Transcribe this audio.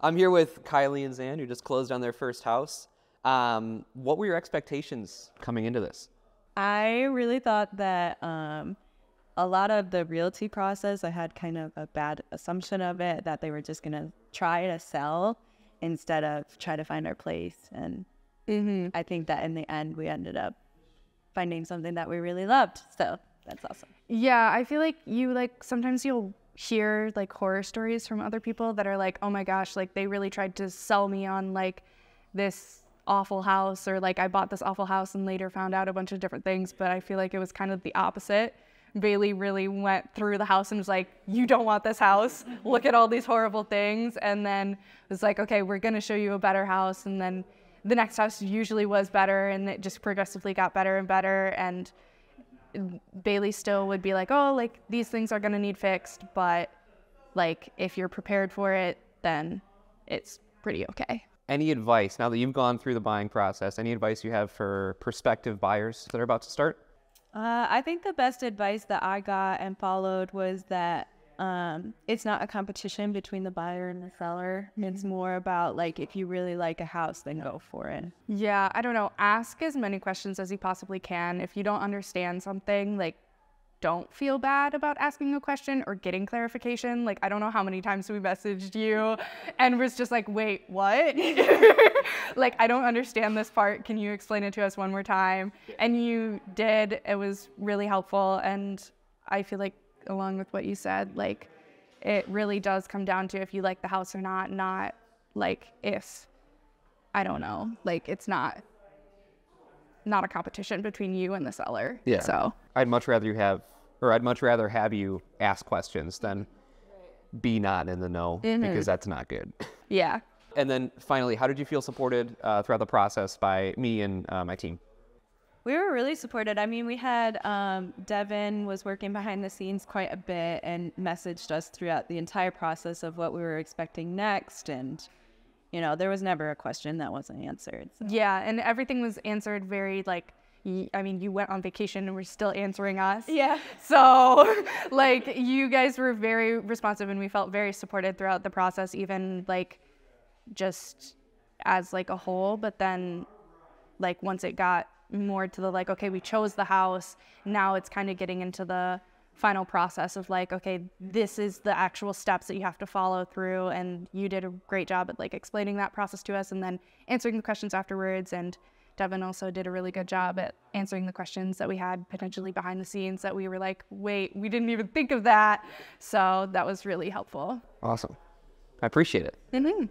I'm here with Kylie and Zane, who just closed on their first house. Um, what were your expectations coming into this? I really thought that um, a lot of the realty process, I had kind of a bad assumption of it that they were just going to try to sell instead of try to find our place. And I think that in the end, we ended up finding something that we really loved. So that's awesome. Yeah, I feel like you like sometimes you'll hear like horror stories from other people that are like, "Oh my gosh, like they really tried to sell me on like this awful house or like I bought this awful house and later found out a bunch of different things." But I feel like it was kind of the opposite. Bailey really went through the house and was like, "You don't want this house. Look at all these horrible things." And then was like, "Okay, we're going to show you a better house." And then the next house usually was better and it just progressively got better and better and Bailey still would be like, oh, like these things are gonna need fixed, but like if you're prepared for it, then it's pretty okay. Any advice now that you've gone through the buying process? Any advice you have for prospective buyers that are about to start? Uh, I think the best advice that I got and followed was that um, it's not a competition between the buyer and the seller. It's more about like if you really like a house, then go for it. Yeah, I don't know. Ask as many questions as you possibly can. If you don't understand something, like don't feel bad about asking a question or getting clarification. Like, I don't know how many times we messaged you and was just like, wait, what? like, I don't understand this part. Can you explain it to us one more time? And you did. It was really helpful. And I feel like, along with what you said, like, it really does come down to if you like the house or not, not like if, I don't know, like, it's not. Not a competition between you and the seller. Yeah. So I'd much rather you have, or I'd much rather have you ask questions than be not in the know because that's not good. yeah. And then finally, how did you feel supported uh, throughout the process by me and uh, my team? We were really supported. I mean, we had um, Devin was working behind the scenes quite a bit and messaged us throughout the entire process of what we were expecting next. And, you know, there was never a question that wasn't answered. So. Yeah, and everything was answered very like I mean, you went on vacation and were still answering us. Yeah. So, like, you guys were very responsive and we felt very supported throughout the process, even like just as like a whole. But then, like, once it got more to the like, okay, we chose the house, now it's kind of getting into the final process of like, okay, this is the actual steps that you have to follow through. And you did a great job at like explaining that process to us and then answering the questions afterwards. And Devin also did a really good job at answering the questions that we had potentially behind the scenes that we were like, wait, we didn't even think of that. So that was really helpful. Awesome. I appreciate it. Mm-hmm.